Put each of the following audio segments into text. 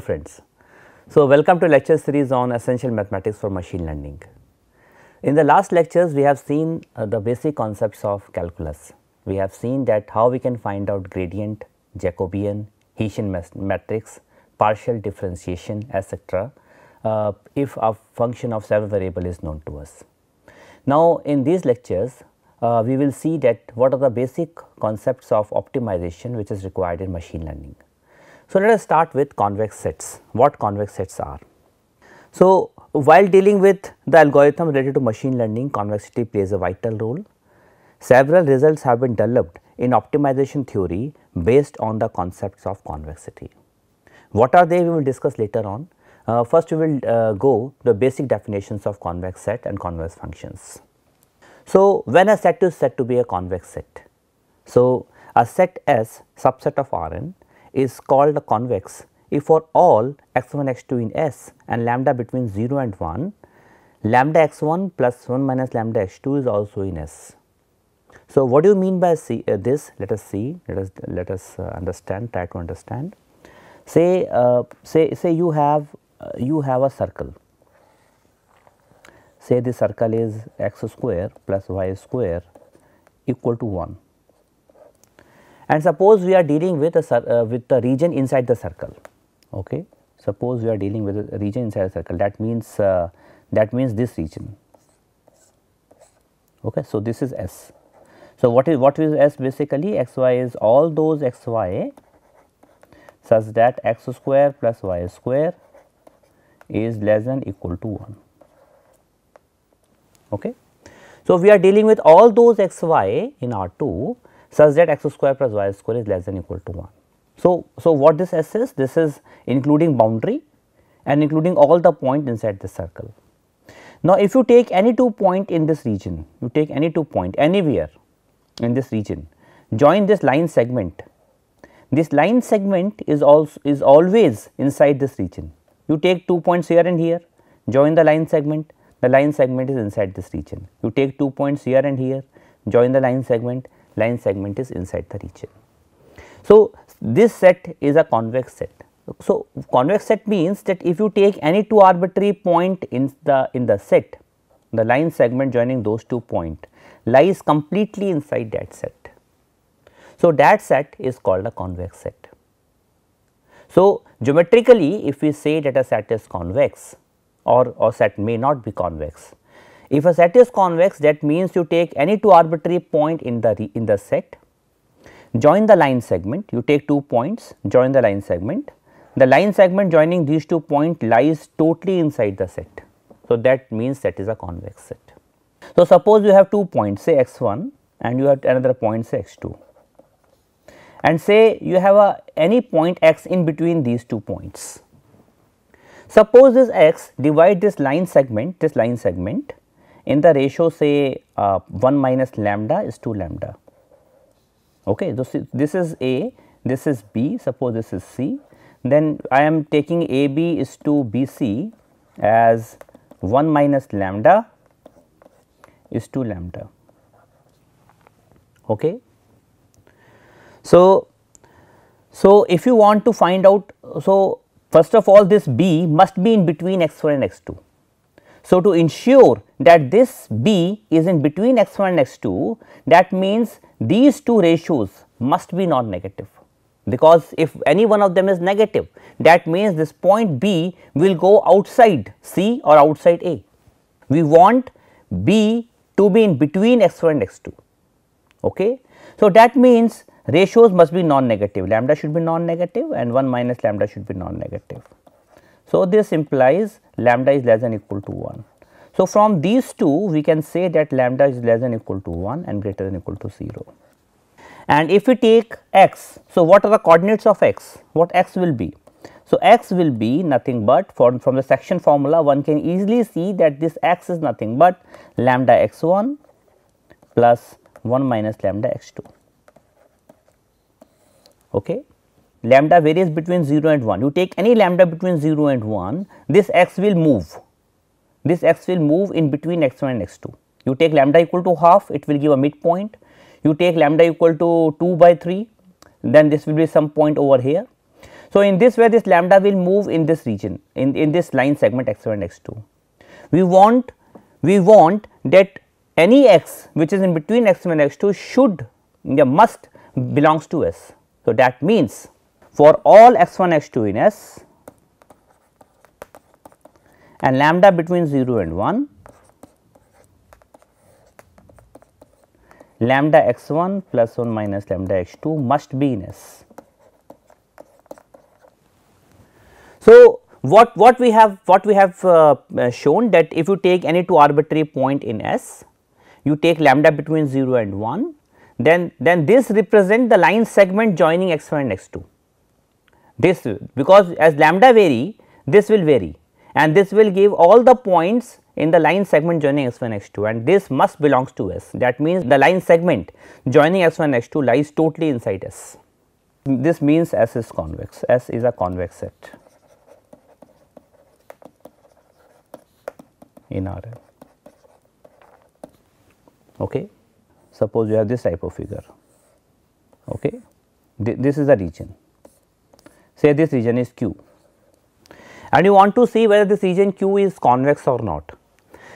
Friends. So, welcome to lecture series on essential mathematics for machine learning. In the last lectures we have seen uh, the basic concepts of calculus. We have seen that how we can find out gradient, Jacobian, Hessian matrix, partial differentiation etc. Uh, if a function of several variable is known to us. Now, in these lectures uh, we will see that what are the basic concepts of optimization which is required in machine learning. So, let us start with convex sets, what convex sets are. So, while dealing with the algorithm related to machine learning, convexity plays a vital role. Several results have been developed in optimization theory based on the concepts of convexity. What are they we will discuss later on. Uh, first we will uh, go the basic definitions of convex set and convex functions. So, when a set is said to be a convex set, so a set S subset of Rn is called a convex if for all x1 x2 in S and lambda between 0 and 1 lambda x1 plus 1 minus lambda x2 is also in S. So, what do you mean by see, uh, this? Let us see, let us let us uh, understand, try to understand. Say uh, say say you have uh, you have a circle. Say the circle is x square plus y square equal to 1 and suppose we are dealing with a uh, with the region inside the circle. Okay? Suppose we are dealing with a region inside the circle. That means uh, that means this region. Okay? So this is s. So what is what is s basically? Xy is all those xy such that x square plus y square is less than equal to 1 okay? So we are dealing with all those xy in r2 such that x square plus y square is less than equal to 1. So, so what this S is? This is including boundary and including all the point inside the circle. Now, if you take any two point in this region, you take any two point anywhere in this region, join this line segment. This line segment is also is always inside this region. You take two points here and here, join the line segment, the line segment is inside this region. You take two points here and here, join the line segment, line segment is inside the region. So, this set is a convex set. So, convex set means that if you take any two arbitrary point in the in the set, the line segment joining those two point lies completely inside that set. So, that set is called a convex set. So, geometrically if we say that a set is convex or, or set may not be convex, if a set is convex that means you take any two arbitrary point in the in the set, join the line segment, you take two points, join the line segment. The line segment joining these two points lies totally inside the set. So, that means set is a convex set. So, suppose you have two points say x 1 and you have another point say x 2 and say you have a any point x in between these two points. Suppose this x divide this line segment this line segment in the ratio say uh, 1 minus lambda is to lambda. Okay, this is, this is A, this is B, suppose this is C, then I am taking AB is to BC as 1 minus lambda is to lambda. Okay. So, so if you want to find out, so first of all this B must be in between x1 and x2. So, to ensure that this B is in between x 1 and x 2 that means these two ratios must be non negative because if any one of them is negative that means this point B will go outside C or outside A. We want B to be in between x 1 and x 2. Okay. So, that means ratios must be non negative lambda should be non negative and 1 minus lambda should be non negative. So, this implies lambda is less than equal to 1. So, from these two we can say that lambda is less than equal to 1 and greater than equal to 0. And if we take x, so what are the coordinates of x? What x will be? So, x will be nothing but from, from the section formula one can easily see that this x is nothing but lambda x 1 plus 1 minus lambda x 2. Okay lambda varies between 0 and 1. You take any lambda between 0 and 1, this x will move. This x will move in between x 1 and x 2. You take lambda equal to half, it will give a midpoint. You take lambda equal to 2 by 3, then this will be some point over here. So, in this way this lambda will move in this region in, in this line segment x 1 and x 2. We want we want that any x which is in between x 1 and x 2 should must belongs to S. So, that means for all x 1 x 2 in S and lambda between 0 and 1 lambda x 1 plus 1 minus lambda x 2 must be in S. So, what what we have what we have uh, shown that if you take any two arbitrary point in S you take lambda between 0 and 1 then then this represent the line segment joining x 1 and x 2 this because as lambda vary this will vary and this will give all the points in the line segment joining x1 x2 and this must belongs to S. That means, the line segment joining x1 x2 lies totally inside S. This means S is convex, S is a convex set in Rn. Okay. Suppose you have this type of figure, okay. this is the region, say this region is Q and you want to see whether this region Q is convex or not.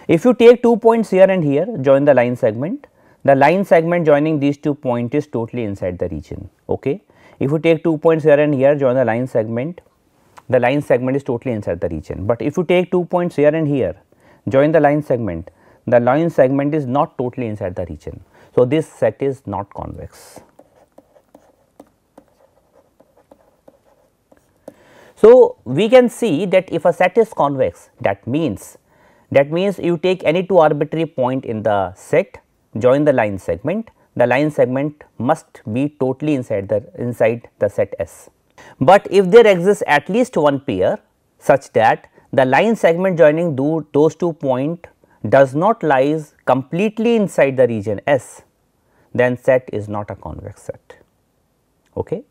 If you take two points here and here join the line segment, the line segment joining these two points is totally inside the region. Okay. If you take two points here and here join the line segment, the line segment is totally inside the region. But if you take two points here and here join the line segment, the line segment is not totally inside the region. So, this set is not convex. So, we can see that if a set is convex that means that means you take any two arbitrary point in the set join the line segment the line segment must be totally inside the inside the set S. But if there exists at least one pair such that the line segment joining do, those two point does not lies completely inside the region S then set is not a convex set. Okay.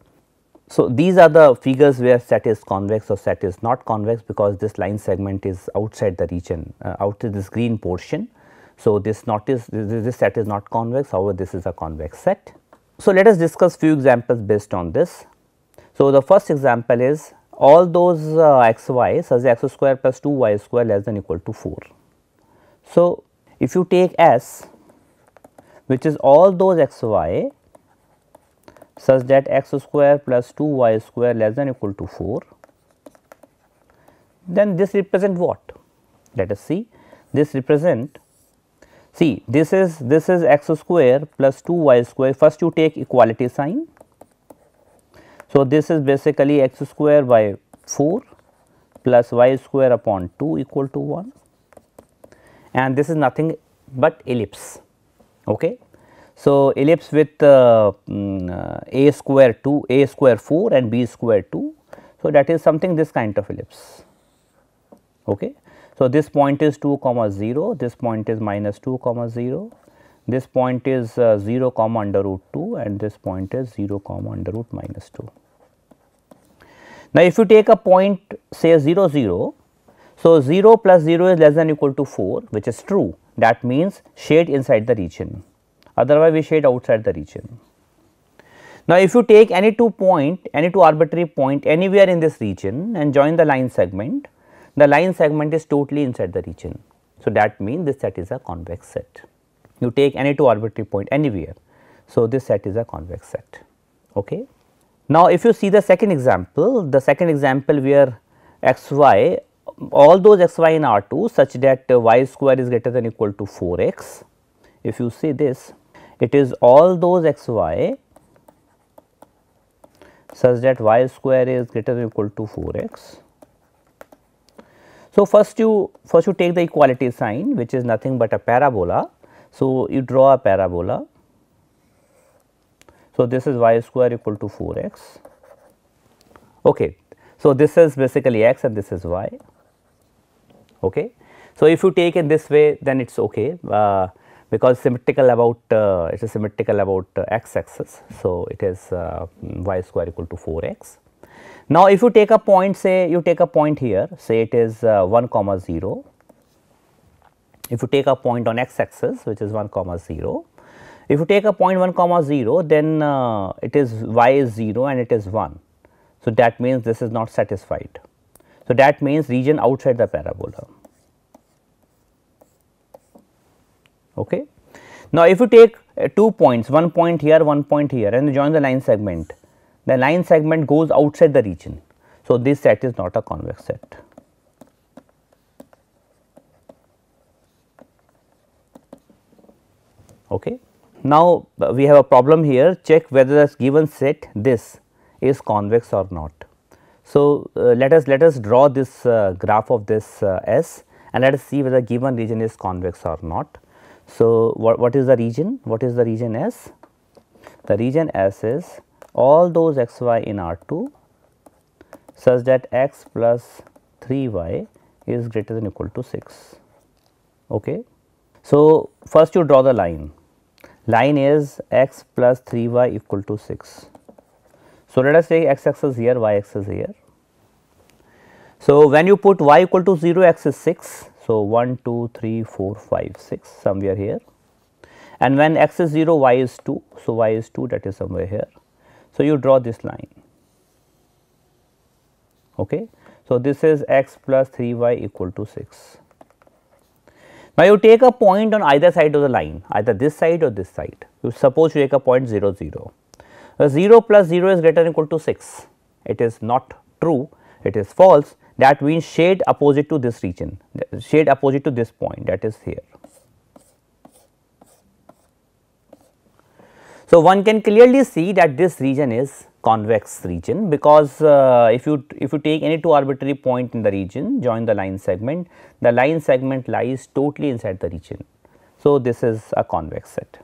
So, these are the figures where set is convex or set is not convex because this line segment is outside the region uh, out of this green portion. So, this not is this, this set is not convex however, this is a convex set. So, let us discuss few examples based on this. So, the first example is all those uh, x y such x square plus 2 y square less than equal to 4. So, if you take S which is all those x y such that x square plus 2 y square less than equal to 4, then this represent what? Let us see this represent see this is this is x square plus 2 y square first you take equality sign. So, this is basically x square by 4 plus y square upon 2 equal to 1 and this is nothing but ellipse. Okay. So, ellipse with uh, um, a square 2, a square 4 and b square 2. So, that is something this kind of ellipse. Okay. So, this point is 2 comma 0, this point is minus 2 comma 0, this point is uh, 0 comma under root 2 and this point is 0 comma under root minus 2. Now, if you take a point say 0 0, so 0 plus 0 is less than equal to 4 which is true that means shade inside the region otherwise we shade outside the region. Now, if you take any two point, any two arbitrary point anywhere in this region and join the line segment, the line segment is totally inside the region. So, that means this set is a convex set. You take any two arbitrary point anywhere. So, this set is a convex set. Okay. Now, if you see the second example, the second example where x y all those x y in R 2 such that y square is greater than equal to 4 x. If you see this it is all those x y such that y square is greater than equal to 4 x. So, first you first you take the equality sign which is nothing but a parabola. So, you draw a parabola. So, this is y square equal to 4 x. Okay. So, this is basically x and this is y. Okay. So, if you take in this way then it is okay. Uh, because symmetrical about uh, it is symmetrical about uh, x axis. So, it is uh, y square equal to 4 x. Now, if you take a point say you take a point here say it is uh, 1 comma 0. If you take a point on x axis which is 1 comma 0. If you take a point 1 comma 0 then uh, it is y is 0 and it is 1. So, that means this is not satisfied. So, that means region outside the parabola. Okay. Now, if you take uh, two points, one point here, one point here and you join the line segment, the line segment goes outside the region. So, this set is not a convex set. Okay. Now, uh, we have a problem here check whether the given set this is convex or not. So, uh, let us let us draw this uh, graph of this uh, S and let us see whether given region is convex or not. So, what, what is the region? What is the region S? The region S is all those x y in R 2 such that x plus 3 y is greater than equal to 6. Okay. So, first you draw the line, line is x plus 3 y equal to 6. So, let us take x axis here, y axis here. So, when you put y equal to 0, x is 6. So, 1, 2, 3, 4, 5, 6 somewhere here and when x is 0, y is 2. So, y is 2 that is somewhere here. So, you draw this line. Okay. So, this is x plus 3 y equal to 6. Now, you take a point on either side of the line either this side or this side. You suppose you take a point 0 0. 0 plus 0 is greater than equal to 6. It is not true, it is false that means shade opposite to this region, shade opposite to this point that is here. So, one can clearly see that this region is convex region because uh, if you if you take any two arbitrary point in the region join the line segment the line segment lies totally inside the region. So, this is a convex set.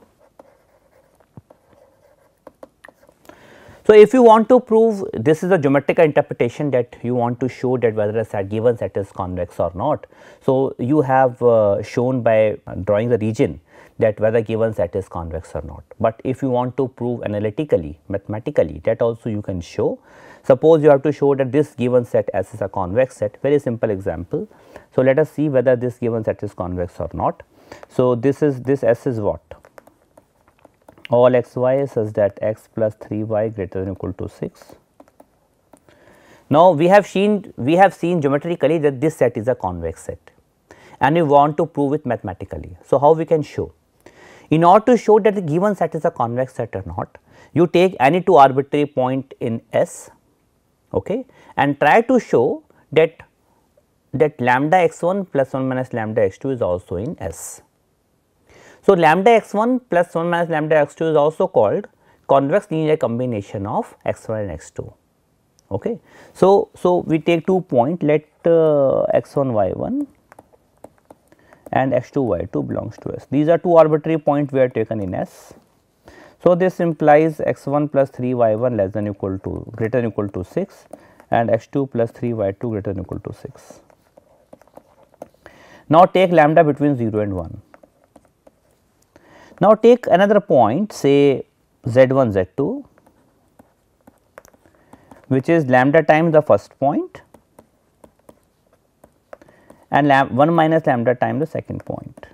So, if you want to prove this is a geometrical interpretation that you want to show that whether a set given set is convex or not. So, you have uh, shown by drawing the region that whether given set is convex or not. But if you want to prove analytically mathematically that also you can show. Suppose you have to show that this given set S is a convex set very simple example. So, let us see whether this given set is convex or not. So, this is this S is what all x y such that x plus 3 y greater than equal to 6. Now, we have seen we have seen geometrically that this set is a convex set and we want to prove it mathematically. So, how we can show? In order to show that the given set is a convex set or not, you take any two arbitrary point in S okay, and try to show that that lambda x 1 plus 1 minus lambda x 2 is also in S. So, lambda x 1 plus 1 minus lambda x 2 is also called convex linear combination of x 1 and x 2. Okay. So, so we take two point let uh, x 1 y 1 and x 2 y 2 belongs to S. These are two arbitrary points we are taken in S. So, this implies x 1 plus 3 y 1 less than equal to greater than equal to 6 and x 2 plus 3 y 2 greater than equal to 6. Now, take lambda between 0 and 1. Now, take another point say z 1 z 2 which is lambda times the first point and 1 minus lambda times the second point.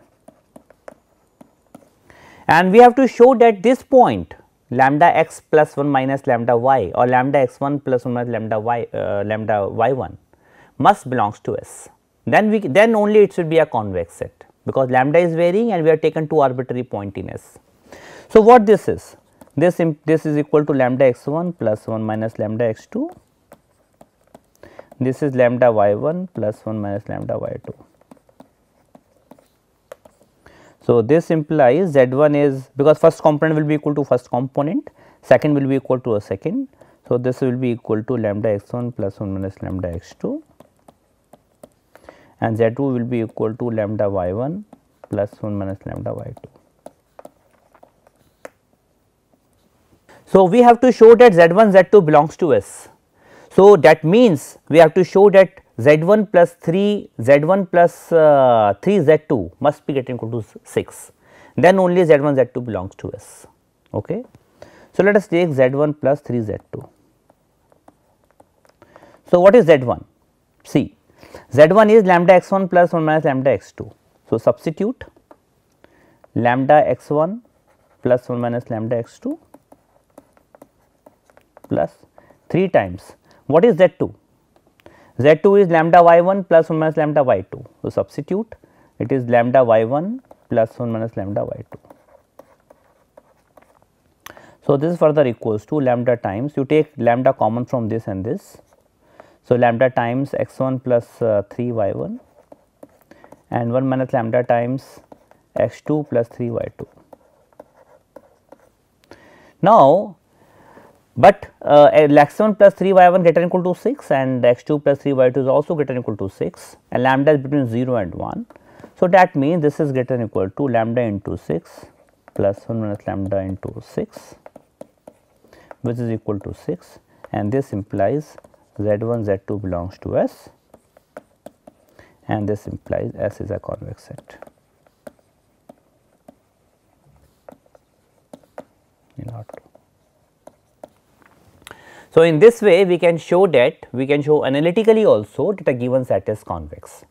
And we have to show that this point lambda x plus 1 minus lambda y or lambda x 1 plus 1 minus lambda y uh, lambda y 1 must belongs to S. Then we then only it should be a convex set because lambda is varying and we have taken two arbitrary point in S. So, what this is? This, this is equal to lambda x 1 plus 1 minus lambda x 2. This is lambda y 1 plus 1 minus lambda y 2. So, this implies z 1 is because first component will be equal to first component, second will be equal to a second. So, this will be equal to lambda x 1 plus 1 minus lambda x 2 and Z 2 will be equal to lambda y 1 plus 1 minus lambda y 2. So, we have to show that Z 1 Z 2 belongs to S. So, that means we have to show that Z 1 plus 3 Z 1 plus uh, 3 Z 2 must be getting equal to 6 then only Z 1 Z 2 belongs to S. Okay. So, let us take Z 1 plus 3 Z 2. So, what is Z 1? See Z1 is lambda x1 plus 1 minus lambda x2. So, substitute lambda x1 plus 1 minus lambda x2 plus 3 times What is Z2? Z2 is lambda y1 plus 1 minus lambda y2. So, substitute it is lambda y1 plus 1 minus lambda y2. So, this is further equals to lambda times you take lambda common from this and this. So, lambda times x1 plus, uh, 3 y1 and 1 minus lambda times x2 plus 3 y2. Now, but uh, x1 plus 3 y1 greater than equal to 6 and x2 plus 3 y2 is also greater than equal to 6 and lambda is between 0 and 1. So, that means this is greater than equal to lambda into 6 plus 1 minus lambda into 6 which is equal to 6 and this implies Z1 Z2 belongs to S and this implies S is a convex set. in R2. So, in this way we can show that we can show analytically also that a given set is convex.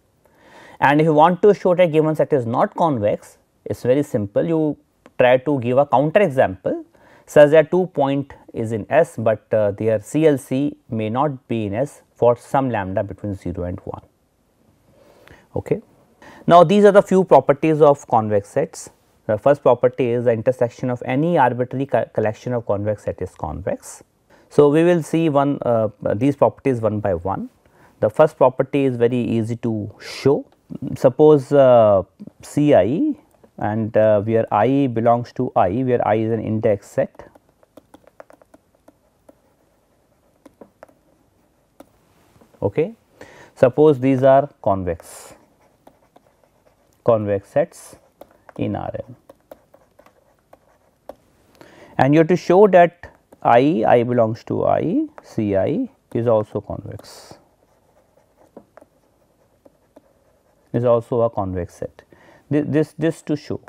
And if you want to show that a given set is not convex, it is very simple. You try to give a counter example such that 2 point is in S, but uh, their CLC may not be in S for some lambda between 0 and 1. Okay. Now, these are the few properties of convex sets. The first property is the intersection of any arbitrary co collection of convex set is convex. So, we will see one uh, these properties one by one. The first property is very easy to show. Suppose uh, C i and uh, where i belongs to i, where i is an index set. Okay. Suppose these are convex, convex sets in Rn. And you have to show that I, I belongs to I, C i is also convex, is also a convex set. This, this, this to show.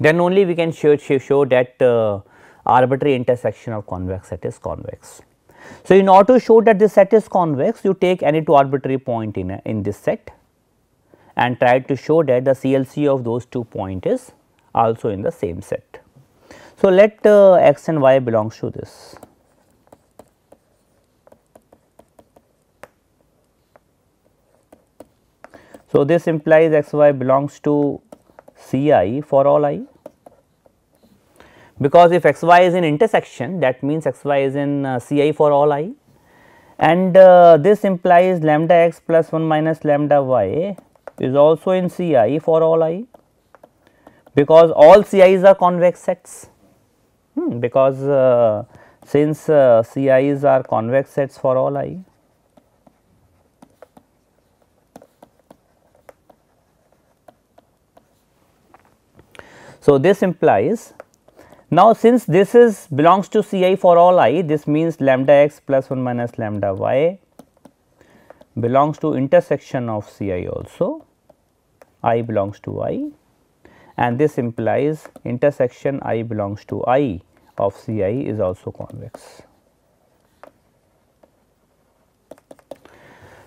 Then only we can show, show that uh, arbitrary intersection of convex set is convex. So, in order to show that this set is convex, you take any two arbitrary point in, a, in this set and try to show that the CLC of those two point is also in the same set. So, let uh, x and y belongs to this. So, this implies x y belongs to C i for all i. Because if x y is in intersection that means x y is in uh, C i for all i. And uh, this implies lambda x plus 1 minus lambda y is also in C i for all i. Because all C i's are convex sets. Hmm, because uh, since uh, C i's are convex sets for all i. So, this implies now since this is belongs to C i for all i this means lambda x plus 1 minus lambda y belongs to intersection of C i also i belongs to i and this implies intersection i belongs to i of C i is also convex.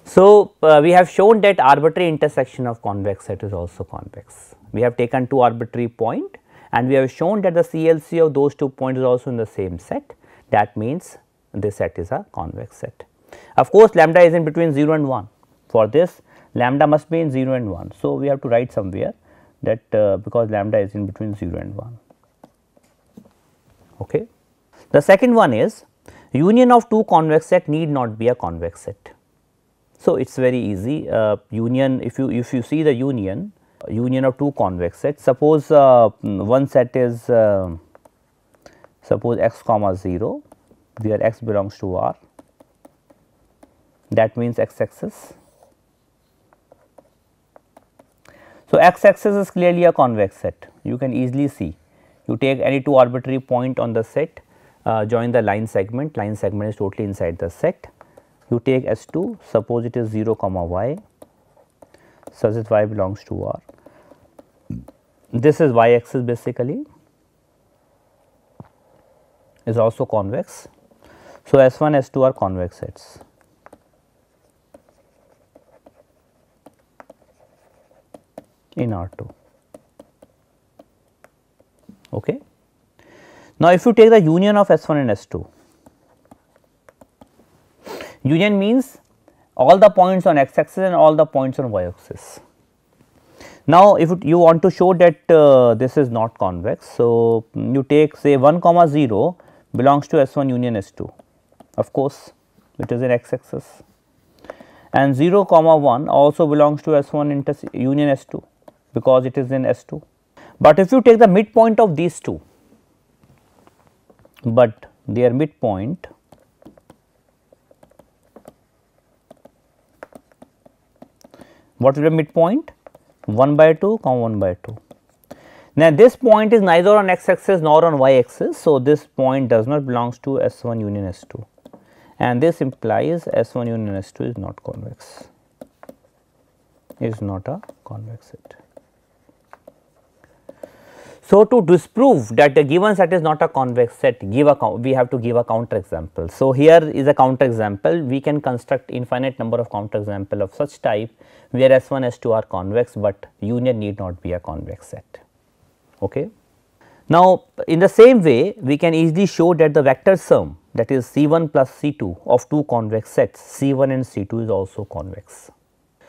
So, uh, we have shown that arbitrary intersection of convex set is also convex. We have taken two arbitrary point and we have shown that the CLC of those two points is also in the same set that means this set is a convex set. Of course, lambda is in between 0 and 1 for this lambda must be in 0 and 1. So, we have to write somewhere that uh, because lambda is in between 0 and 1. Okay. The second one is union of two convex set need not be a convex set. So, it is very easy uh, union if you if you see the union union of two convex sets suppose uh, one set is uh, suppose x comma 0 where x belongs to R. That means x axis. So, x axis is clearly a convex set. You can easily see. You take any two arbitrary point on the set uh, join the line segment. Line segment is totally inside the set. You take S 2 suppose it is 0 comma y such that y belongs to R. This is y axis basically is also convex. So, S 1 S 2 are convex sets. in R 2. Okay. Now, if you take the union of S1 and S2, union means all the points on x axis and all the points on y axis. Now, if you want to show that uh, this is not convex, so you take say 1 comma 0 belongs to S1 union S2 of course, it is in x axis and 0 comma 1 also belongs to S1 inter union S2 because it is in S2. But if you take the midpoint of these two, but their midpoint what will be midpoint 1 by 2 comma 1 by 2. Now, this point is neither on x axis nor on y axis. So, this point does not belongs to S1 union S2 and this implies S1 union S2 is not convex, is not a convex set. So, to disprove that the given set is not a convex set, give a we have to give a counter example. So, here is a counter example, we can construct infinite number of counter example of such type where S1, S2 are convex, but union need not be a convex set. Okay. Now, in the same way we can easily show that the vector sum that is C1 plus C2 of two convex sets C1 and C2 is also convex.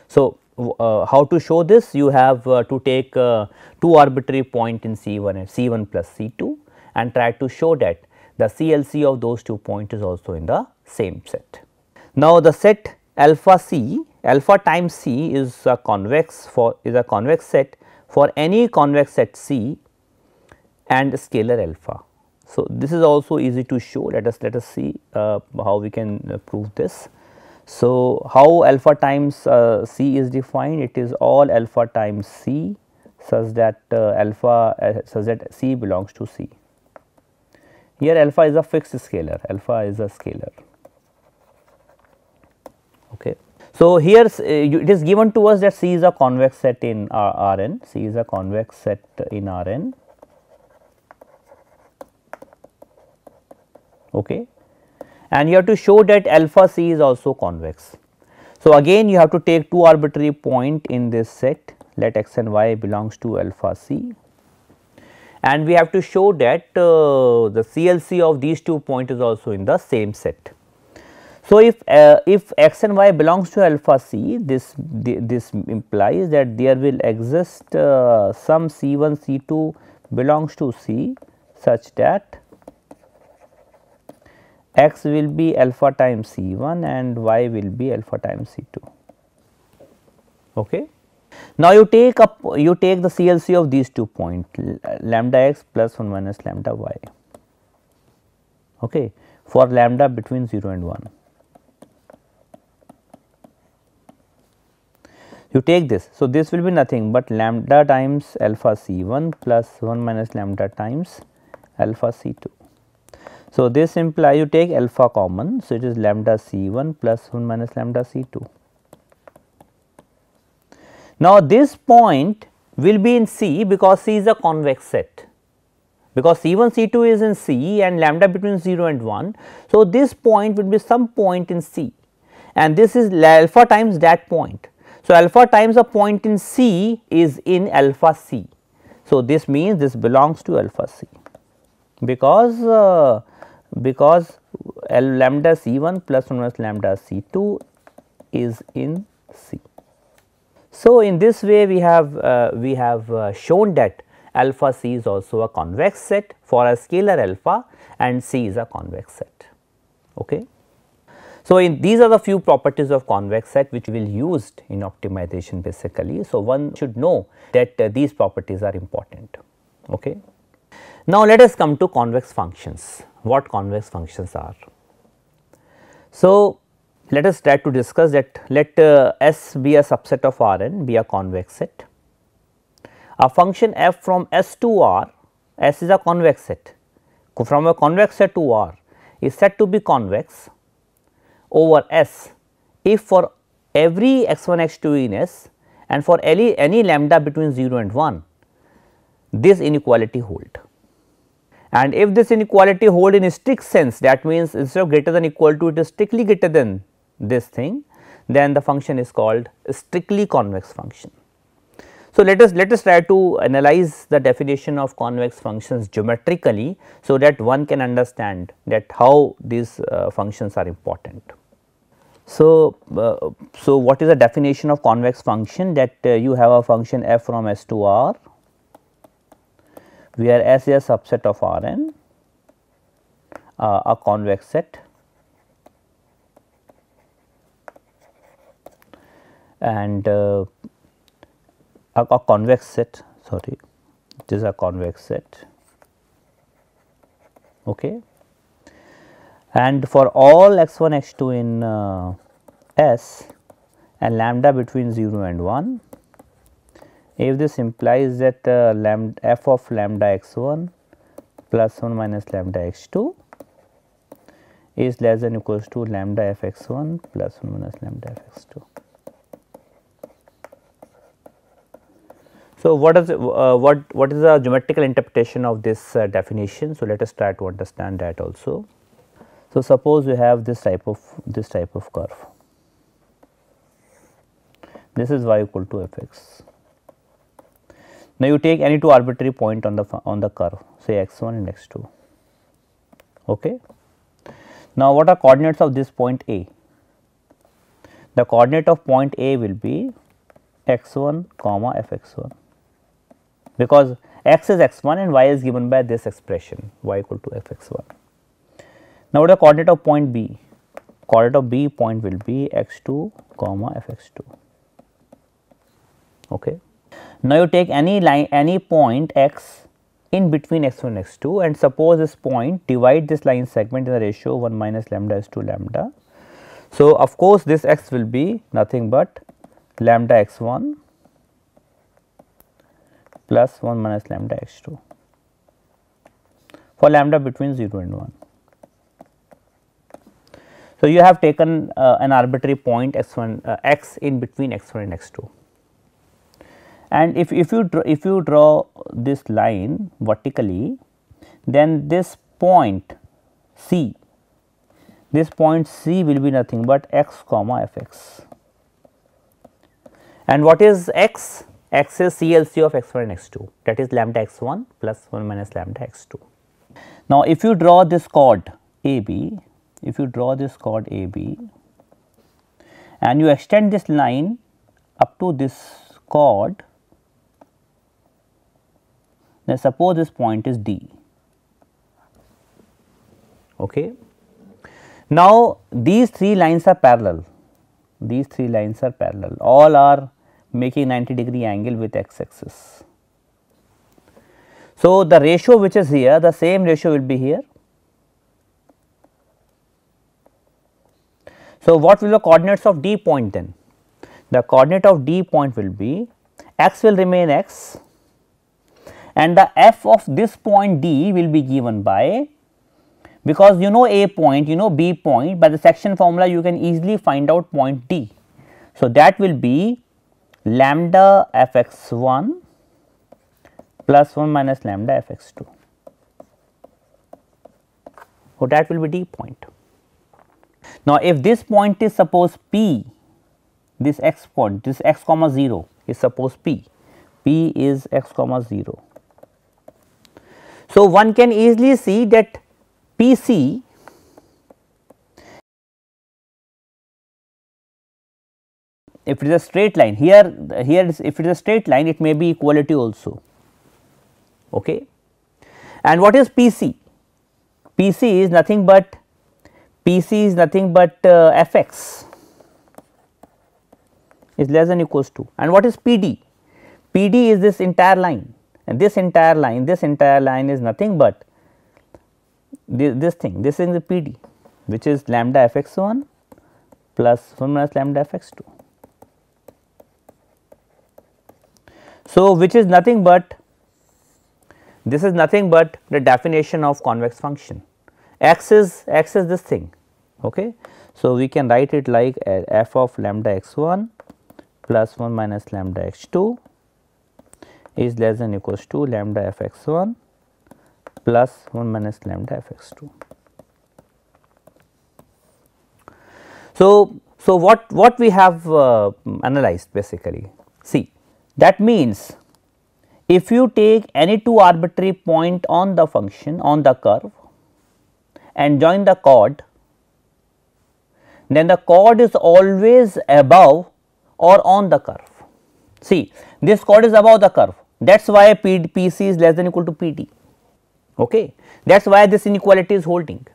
So, uh, how to show this you have uh, to take uh, two arbitrary point in C1 and C1 plus C2 and try to show that the CLC of those two points is also in the same set. Now, the set alpha C alpha times C is a convex for is a convex set for any convex set C and scalar alpha. So, this is also easy to show let us let us see uh, how we can uh, prove this. So, how alpha times uh, C is defined? It is all alpha times C such that uh, alpha uh, such that C belongs to C. Here alpha is a fixed scalar, alpha is a scalar. Okay. So, here uh, it is given to us that C is a convex set in R Rn, C is a convex set in Rn. Okay and you have to show that alpha c is also convex. So, again you have to take two arbitrary point in this set let x and y belongs to alpha c and we have to show that uh, the CLC of these two points is also in the same set. So, if uh, if x and y belongs to alpha c this this implies that there will exist uh, some c1 c2 belongs to c such that x will be alpha times C1 and y will be alpha times C2. Okay. Now, you take up you take the CLC of these two points lambda x plus 1 minus lambda y okay, for lambda between 0 and 1. You take this. So, this will be nothing but lambda times alpha C1 plus 1 minus lambda times alpha C2. So, this implies you take alpha common. So, it is lambda C1 plus 1 minus lambda C2. Now, this point will be in C because C is a convex set because C1 C2 is in C and lambda between 0 and 1. So, this point will be some point in C and this is alpha times that point. So, alpha times a point in C is in alpha C. So, this means this belongs to alpha C because uh, because L lambda C 1 plus 1 minus lambda C 2 is in C. So, in this way we have uh, we have uh, shown that alpha C is also a convex set for a scalar alpha and C is a convex set. Okay. So, in these are the few properties of convex set which we will used in optimization basically. So, one should know that uh, these properties are important. Okay. Now, let us come to convex functions what convex functions are. So, let us try to discuss that let uh, S be a subset of Rn be a convex set. A function f from S to R, S is a convex set from a convex set to R is said to be convex over S if for every x1 x2 in S and for any, any lambda between 0 and 1 this inequality hold. And if this inequality hold in a strict sense that means instead of greater than equal to it is strictly greater than this thing then the function is called strictly convex function. So, let us let us try to analyze the definition of convex functions geometrically, so that one can understand that how these uh, functions are important. So, uh, so what is the definition of convex function that uh, you have a function f from S to R where S is a subset of R n uh, a convex set. And uh, a, a convex set sorry it is a convex set. Okay. And for all x1 x2 in uh, S and lambda between 0 and 1 if this implies that uh, lambda f of lambda x1 plus 1 minus lambda x2 is less than equals to lambda f x1 plus 1 minus lambda f x2. So, what is uh, what what is the geometrical interpretation of this uh, definition? So, let us try to understand that also. So, suppose we have this type of this type of curve. This is y equal to f x. Now, you take any two arbitrary point on the on the curve say x 1 and x 2. Okay. Now, what are coordinates of this point A? The coordinate of point A will be x 1 comma f x 1 because x is x 1 and y is given by this expression y equal to f x 1. Now, what is the coordinate of point B? Coordinate of B point will be x 2 comma f x 2. Okay. Now, you take any line any point x in between x 1 and x 2 and suppose this point divide this line segment in the ratio 1 minus lambda is to lambda. So, of course, this x will be nothing but lambda x 1 plus 1 minus lambda x 2 for lambda between 0 and 1. So, you have taken uh, an arbitrary point x 1 uh, x in between x 1 and x 2 and if, if you draw, if you draw this line vertically then this point C this point C will be nothing but x comma f x and what is x? x is CLC of x 1 and x 2 that is lambda x 1 plus 1 minus lambda x 2. Now, if you draw this chord AB if you draw this chord AB and you extend this line up to this chord now, suppose this point is D. Okay. Now, these three lines are parallel, these three lines are parallel, all are making 90 degree angle with x axis. So, the ratio which is here, the same ratio will be here. So, what will the coordinates of D point then? The coordinate of D point will be x will remain x and the f of this point D will be given by because you know A point, you know B point by the section formula you can easily find out point D. So, that will be lambda f x 1 plus 1 minus lambda f x 2. So, that will be D point. Now, if this point is suppose P, this x point, this x comma 0 is suppose P, P is x comma 0 so, one can easily see that P c if it is a straight line here here if it is a straight line it may be equality also okay? And what is pc pc is nothing but pc is nothing but uh, fx is less than equals to. And what is pd pd is this entire line and this entire line this entire line is nothing but this, this thing this is the PD which is lambda f x 1 plus 1 minus lambda f x 2. So, which is nothing but this is nothing but the definition of convex function x is x is this thing okay. So, we can write it like f of lambda x 1 plus 1 minus lambda x 2 is less than or equals to lambda f x 1 plus 1 minus lambda f x 2. So, so what, what we have uh, analyzed basically see That means, if you take any two arbitrary point on the function on the curve and join the chord, then the chord is always above or on the curve. See this chord is above the curve that is why P, PC is less than equal to PD. Okay. That is why this inequality is holding.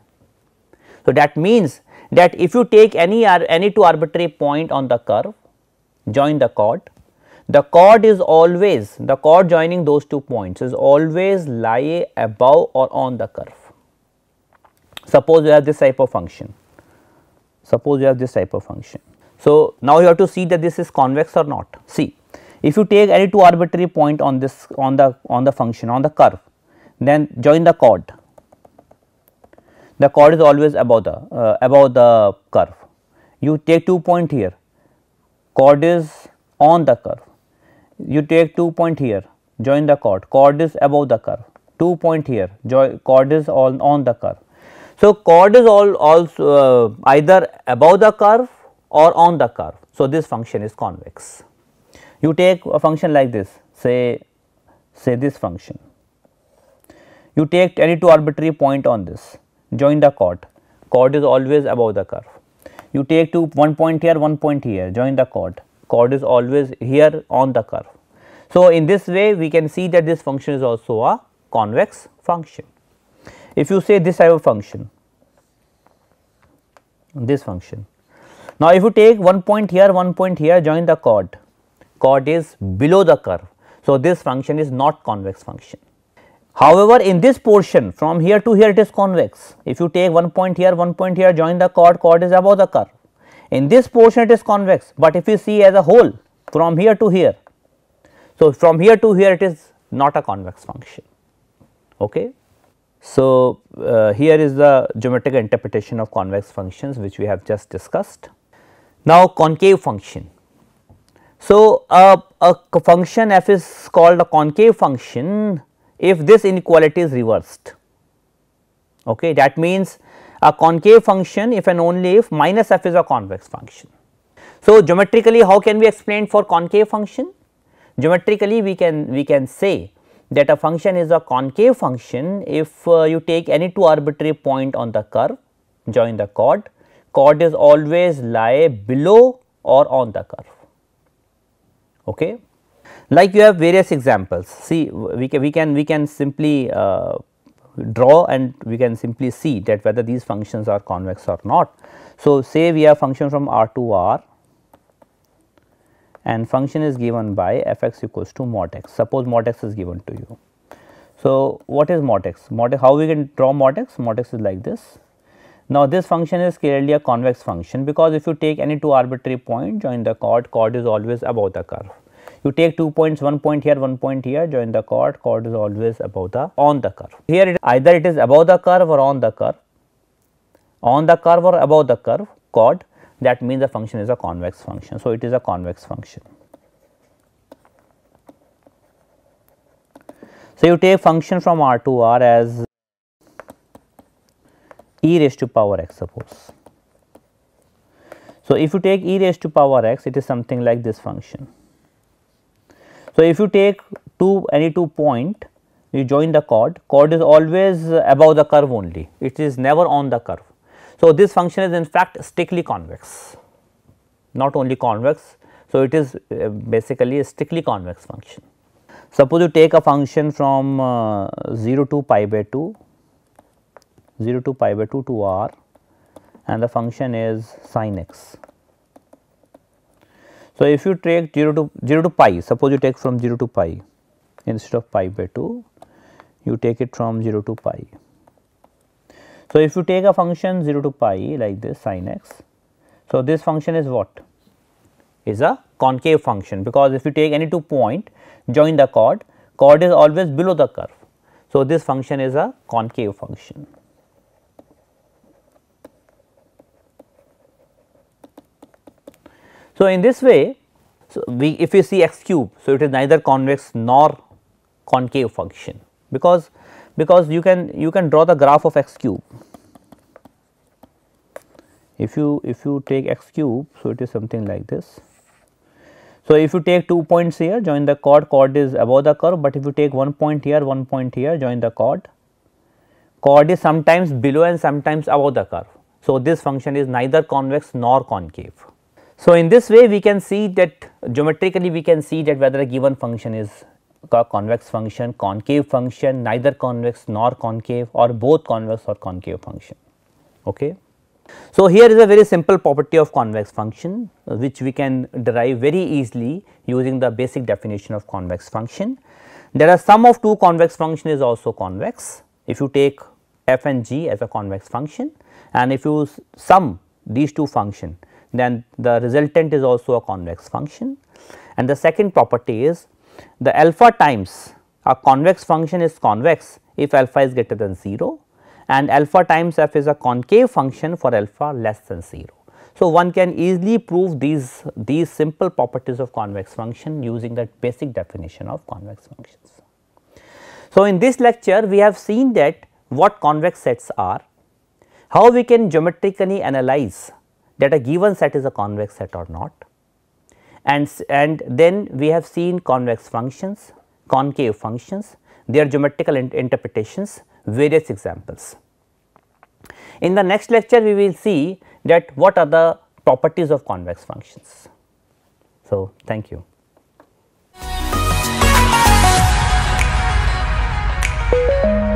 So, that means that if you take any any two arbitrary point on the curve join the chord the chord is always the chord joining those two points is always lie above or on the curve. Suppose you have this type of function suppose you have this type of function. So, now you have to see that this is convex or not see if you take any two arbitrary point on this on the on the function on the curve then join the chord the chord is always above the uh, above the curve. You take two point here chord is on the curve. You take two point here join the chord chord is above the curve. Two point here join chord is on on the curve. So chord is all also uh, either above the curve or on the curve. So this function is convex you take a function like this say say this function you take any two arbitrary point on this join the chord chord is always above the curve you take two one point here one point here join the chord chord is always here on the curve. So, in this way we can see that this function is also a convex function. If you say this type of function, this function. Now, if you take one point here, one point here, join the chord, chord is below the curve. So, this function is not convex function. However, in this portion from here to here it is convex. If you take one point here, one point here, join the chord, chord is above the curve. In this portion it is convex, but if you see as a whole from here to here. So, from here to here it is not a convex function. Okay. So, uh, here is the geometric interpretation of convex functions which we have just discussed. Now, concave function. So, uh, a function f is called a concave function if this inequality is reversed. Okay, that means a concave function if and only if minus f is a convex function. So, geometrically how can we explain for concave function? Geometrically we can we can say that a function is a concave function if uh, you take any two arbitrary point on the curve join the chord, chord is always lie below or on the curve. Okay. Like you have various examples see we can we can we can simply uh, draw and we can simply see that whether these functions are convex or not. So, say we have function from R to R and function is given by f x equals to mod x suppose mod x is given to you. So, what is mod x? Mod how we can draw mod x? Mod x is like this. Now, this function is clearly a convex function because if you take any two arbitrary point join the chord, chord is always above the curve. You take two points one point here one point here join the chord chord is always above the on the curve. Here it either it is above the curve or on the curve. On the curve or above the curve chord that means the function is a convex function. So it is a convex function. So you take function from r to r as e raised to power x suppose so if you take e raised to power x it is something like this function so, if you take two any two point you join the chord, chord is always above the curve only, it is never on the curve. So, this function is in fact strictly convex, not only convex. So, it is uh, basically a strictly convex function. Suppose you take a function from uh, 0 to pi by 2, 0 to pi by 2 to r and the function is sin x. So, if you take 0 to 0 to pi suppose you take from 0 to pi instead of pi by 2 you take it from 0 to pi. So, if you take a function 0 to pi like this sin x, so this function is what? Is a concave function because if you take any two point join the chord, chord is always below the curve. So, this function is a concave function. So, in this way so we if you see x cube so it is neither convex nor concave function because because you can you can draw the graph of x cube if you if you take x cube so it is something like this So, if you take two points here join the chord, chord is above the curve, but if you take one point here, one point here join the chord, chord is sometimes below and sometimes above the curve. So, this function is neither convex nor concave. So, in this way we can see that geometrically we can see that whether a given function is a convex function, concave function, neither convex nor concave or both convex or concave function. Okay. So, here is a very simple property of convex function which we can derive very easily using the basic definition of convex function. There are sum of two convex function is also convex if you take f and g as a convex function and if you sum these two function then the resultant is also a convex function. And the second property is the alpha times a convex function is convex if alpha is greater than 0 and alpha times f is a concave function for alpha less than 0. So, one can easily prove these, these simple properties of convex function using that basic definition of convex functions. So, in this lecture we have seen that what convex sets are, how we can geometrically analyze that a given set is a convex set or not. And, and then we have seen convex functions, concave functions, their geometrical in interpretations, various examples. In the next lecture, we will see that what are the properties of convex functions. So, thank you. Thank you.